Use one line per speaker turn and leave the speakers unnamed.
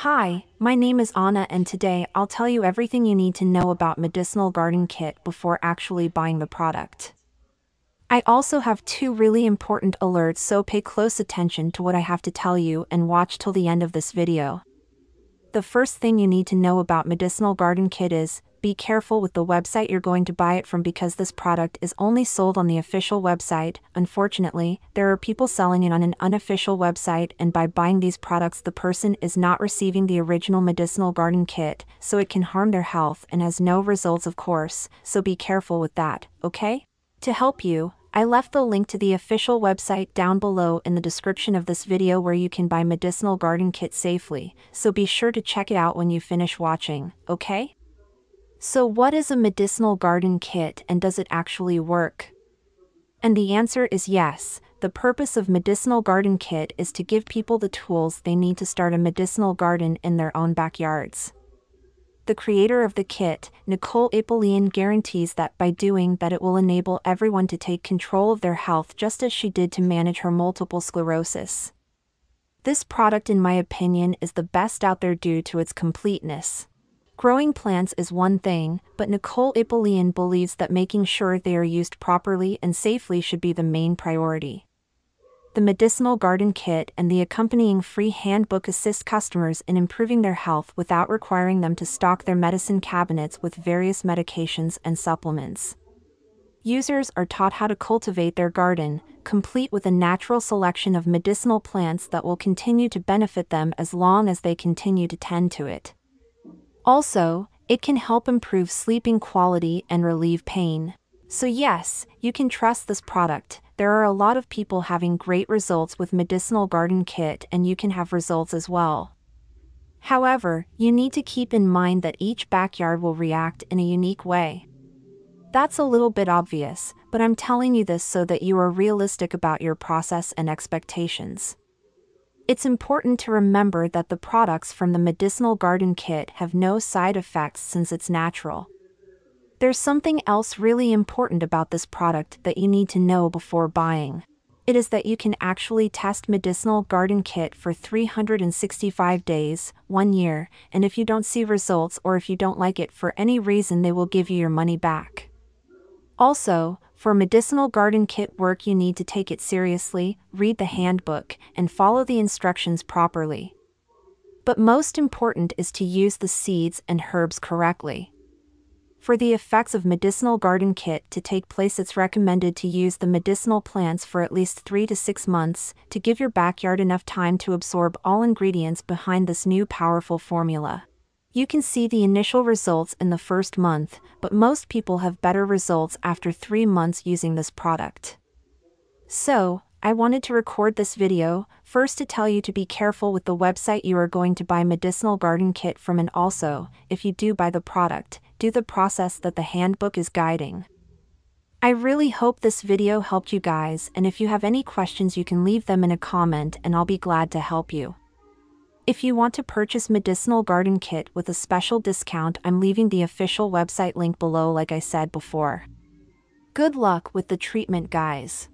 Hi, my name is Anna and today I'll tell you everything you need to know about Medicinal Garden Kit before actually buying the product. I also have two really important alerts so pay close attention to what I have to tell you and watch till the end of this video. The first thing you need to know about Medicinal Garden Kit is, be careful with the website you're going to buy it from because this product is only sold on the official website. Unfortunately, there are people selling it on an unofficial website, and by buying these products, the person is not receiving the original medicinal garden kit, so it can harm their health and has no results, of course, so be careful with that, okay? To help you, I left the link to the official website down below in the description of this video where you can buy medicinal garden kit safely, so be sure to check it out when you finish watching, okay? So, what is a medicinal garden kit and does it actually work? And the answer is yes. The purpose of Medicinal Garden Kit is to give people the tools they need to start a medicinal garden in their own backyards. The creator of the kit, Nicole Apelian, guarantees that by doing that it will enable everyone to take control of their health just as she did to manage her multiple sclerosis. This product, in my opinion, is the best out there due to its completeness. Growing plants is one thing, but Nicole Apelian believes that making sure they are used properly and safely should be the main priority. The medicinal garden kit and the accompanying free handbook assist customers in improving their health without requiring them to stock their medicine cabinets with various medications and supplements. Users are taught how to cultivate their garden, complete with a natural selection of medicinal plants that will continue to benefit them as long as they continue to tend to it. Also, it can help improve sleeping quality and relieve pain. So, yes, you can trust this product. There are a lot of people having great results with Medicinal Garden Kit, and you can have results as well. However, you need to keep in mind that each backyard will react in a unique way. That's a little bit obvious, but I'm telling you this so that you are realistic about your process and expectations. It's important to remember that the products from the medicinal garden kit have no side effects since it's natural. There's something else really important about this product that you need to know before buying. It is that you can actually test medicinal garden kit for 365 days, one year, and if you don't see results or if you don't like it for any reason, they will give you your money back. Also, for medicinal garden kit work, you need to take it seriously, read the handbook, and follow the instructions properly. But most important is to use the seeds and herbs correctly. For the effects of medicinal garden kit to take place, it's recommended to use the medicinal plants for at least 3 to 6 months to give your backyard enough time to absorb all ingredients behind this new powerful formula. You can see the initial results in the first month, but most people have better results after 3 months using this product. So, I wanted to record this video, first to tell you to be careful with the website you are going to buy medicinal garden kit from and also, if you do buy the product, do the process that the handbook is guiding. I really hope this video helped you guys and if you have any questions you can leave them in a comment and I'll be glad to help you. If you want to purchase medicinal garden kit with a special discount, I'm leaving the official website link below like I said before. Good luck with the treatment guys.